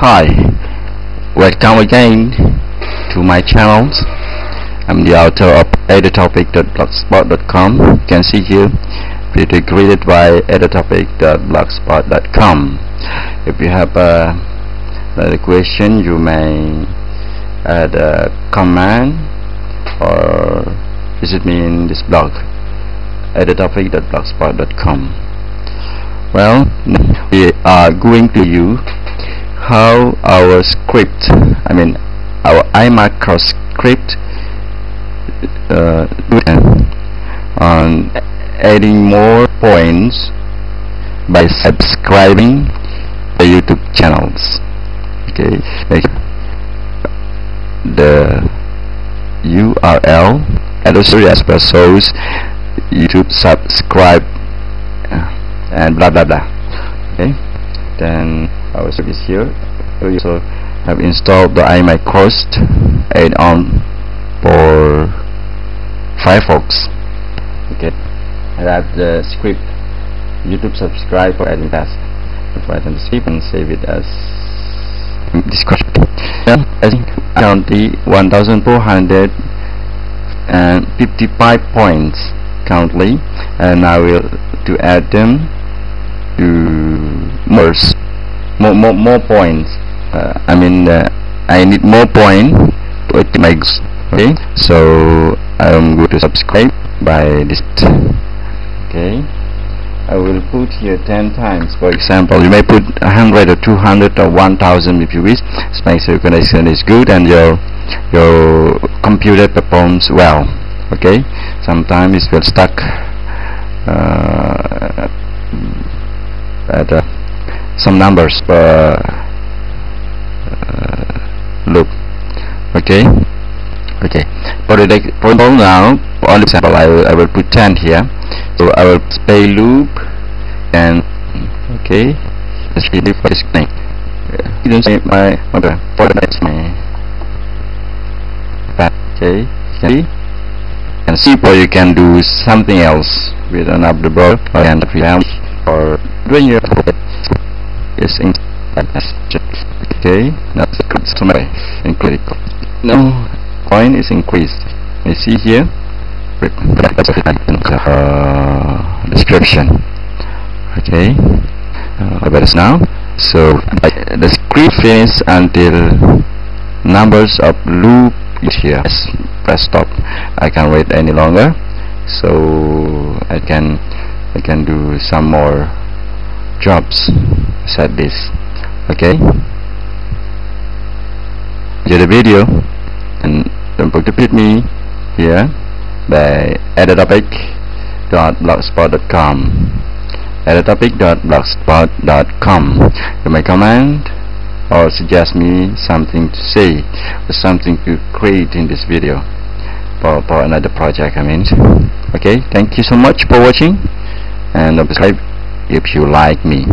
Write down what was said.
Hi, welcome again to my channels. I'm the author of editopic.blogspot.com. You can see here, pretty greeted by editopic.blogspot.com. If you have uh, another question, you may add a comment or visit me in this blog editopic.blogspot.com. Well, we are going to you how our script I mean our iMacro script uh, on adding more points by subscribing the YouTube channels. Okay the URL and also as per shows YouTube subscribe uh, and blah blah blah. Okay then our service here. We also have installed the iMacros add-on for Firefox. Okay. I have the script. YouTube subscribe for adding task write on the script and save it as discussion yeah, I think currently 1455 points currently and I will to add them to more more more, points. Uh, I mean uh, I need more point to optimize okay? So I'm going to subscribe by this okay? I will put here 10 times. For example you may put 100 or 200 or 1000 if you wish. To make sure your connection is good and your your computer performs well okay? Sometimes it will stuck uh, at uh, some numbers per uh, loop okay okay. For the for now for example I will, I will put 10 here. So I will play loop and okay let's read it for this thing you don't see my okay for next my okay see? And see if you can do something else with an board and or when you is in okay. That's customer in critical no point is increased. You see here? Uh, description. Okay. Uh, about us now. So the script finishes until numbers of loop is here. Press stop. I can't wait any longer. So I can I can do some more jobs set this. Okay? The video and don't hit me here by editopic.blogspot.com editopic.blogspot.com you may comment or suggest me something to say or something to create in this video for, for another project I mean. Okay? Thank you so much for watching and subscribe if you like me